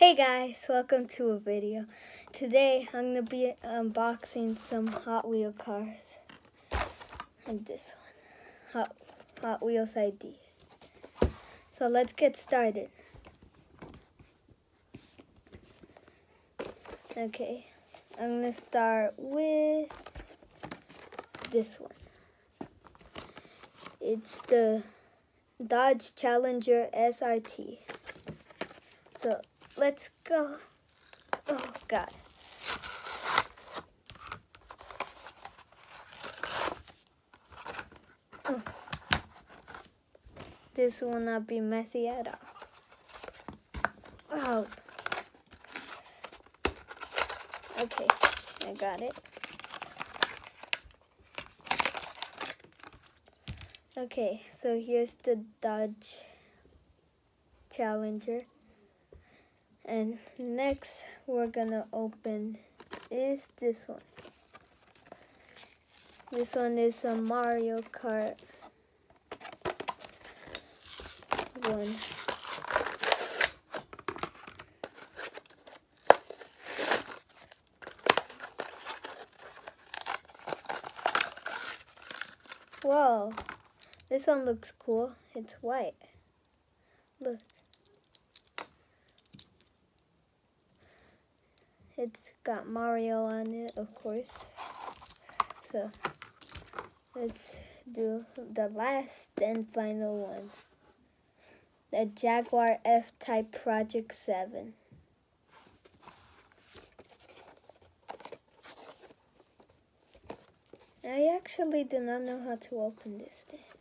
Hey guys, welcome to a video. Today I'm going to be unboxing some Hot Wheel cars. And this one, Hot, Hot Wheels ID. So let's get started. Okay, I'm going to start with this one. It's the Dodge Challenger SRT. So Let's go. Oh, God. Oh. This will not be messy at all. Oh. Okay, I got it. Okay, so here's the Dodge Challenger. And next we're gonna open is this one. This one is a Mario Kart one. Whoa, this one looks cool. It's white. Look. It's got Mario on it, of course. So, let's do the last and final one. The Jaguar F-Type Project 7. I actually do not know how to open this thing.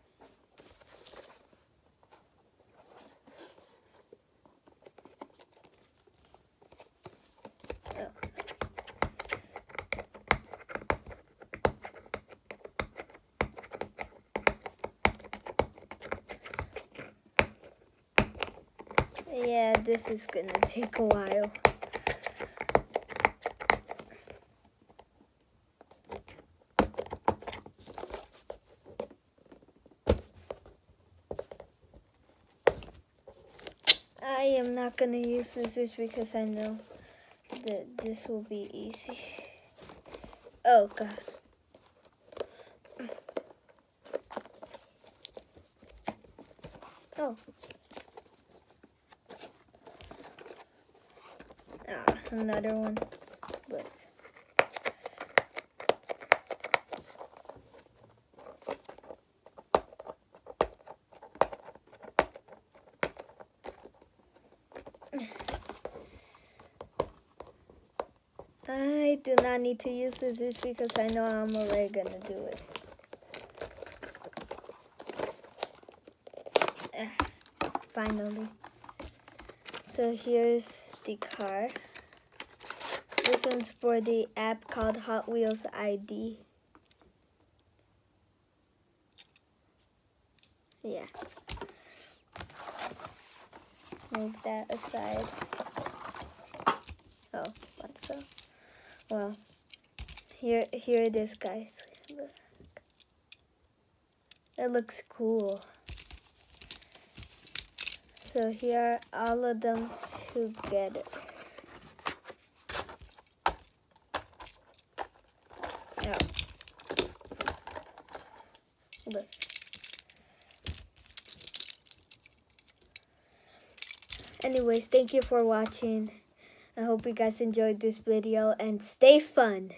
Yeah, this is gonna take a while. I am not gonna use scissors because I know that this will be easy. Oh god. Oh. Another one. Look. I do not need to use scissors because I know I'm already gonna do it. Ah, finally. So here's the car. This one's for the app called Hot Wheels ID. Yeah. Move that aside. Oh, what the? Well, here, here it is, guys. It looks cool. So here are all of them together. Anyways, thank you for watching. I hope you guys enjoyed this video and stay fun.